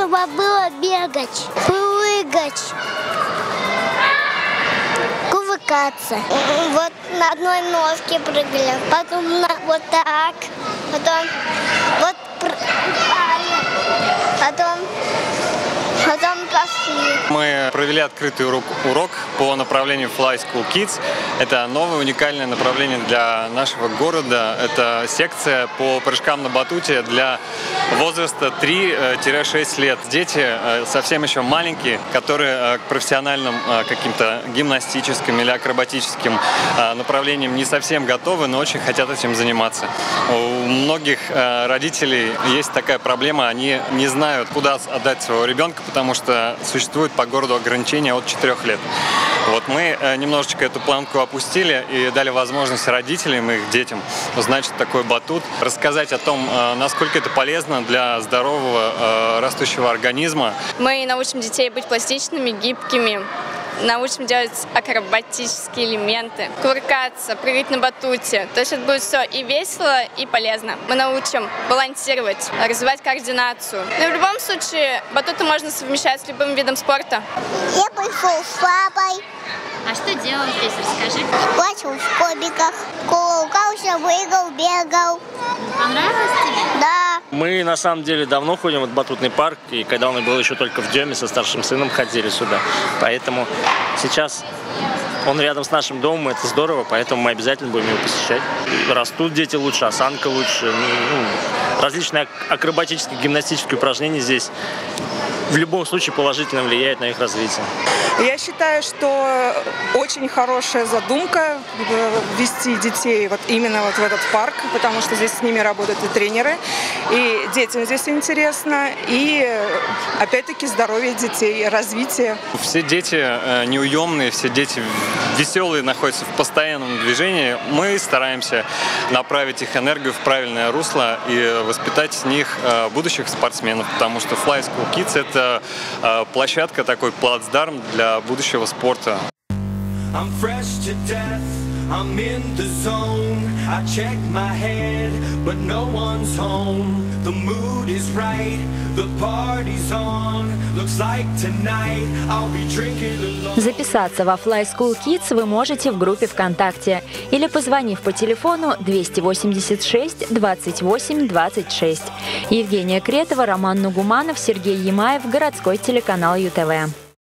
интересного было бегать, прыгать, кувыкаться. Вот на одной ножке прыгали, потом на, вот так, потом вот прыгали, потом мы провели открытый урок, урок по направлению Fly School Kids. Это новое уникальное направление для нашего города. Это секция по прыжкам на батуте для возраста 3-6 лет. Дети э, совсем еще маленькие, которые э, к профессиональным э, каким-то гимнастическим или акробатическим направлениям не совсем готовы, но очень хотят этим заниматься. У многих родителей есть такая проблема, они не знают, куда отдать своего ребенка, потому что существует по городу ограничения от 4 лет. Вот мы немножечко эту планку опустили и дали возможность родителям и их детям узнать, что такое батут, рассказать о том, насколько это полезно для здорового э, растущего организма. Мы научим детей быть пластичными, гибкими, научим делать акробатические элементы, кувыркаться, прыгать на батуте. То есть это будет все и весело, и полезно. Мы научим балансировать, развивать координацию. Но в любом случае батуты можно совмещать с любым видом спорта. Я пришел с папой. А что делал здесь, расскажи. Плачу в кубиках, кувыркался, прыгал, бегал. Мы на самом деле давно ходим в батутный парк, и когда он был еще только в Деме, со старшим сыном ходили сюда. Поэтому сейчас он рядом с нашим домом, это здорово, поэтому мы обязательно будем его посещать. Растут дети лучше, осанка лучше. Ну, ну различные акробатические, гимнастические упражнения здесь в любом случае положительно влияют на их развитие. Я считаю, что очень хорошая задумка ввести детей вот именно вот в этот парк, потому что здесь с ними работают и тренеры, и детям здесь интересно, и опять-таки здоровье детей, развитие. Все дети э, неуемные, все дети веселые, находятся в постоянном движении. Мы стараемся направить их энергию в правильное русло и воспитать с них э, будущих спортсменов, потому что Fly School Kids это э, площадка, такой плацдарм для будущего спорта. I'm fresh to death, I'm in the zone I check my head, but no one's home The mood is right, the party's on Записаться во Fly School Kids вы можете в группе ВКонтакте или позвонив по телефону 286 28 26. Евгения Кретова, Роман Нугуманов, Сергей Ямаев, городской телеканал ЮТВ.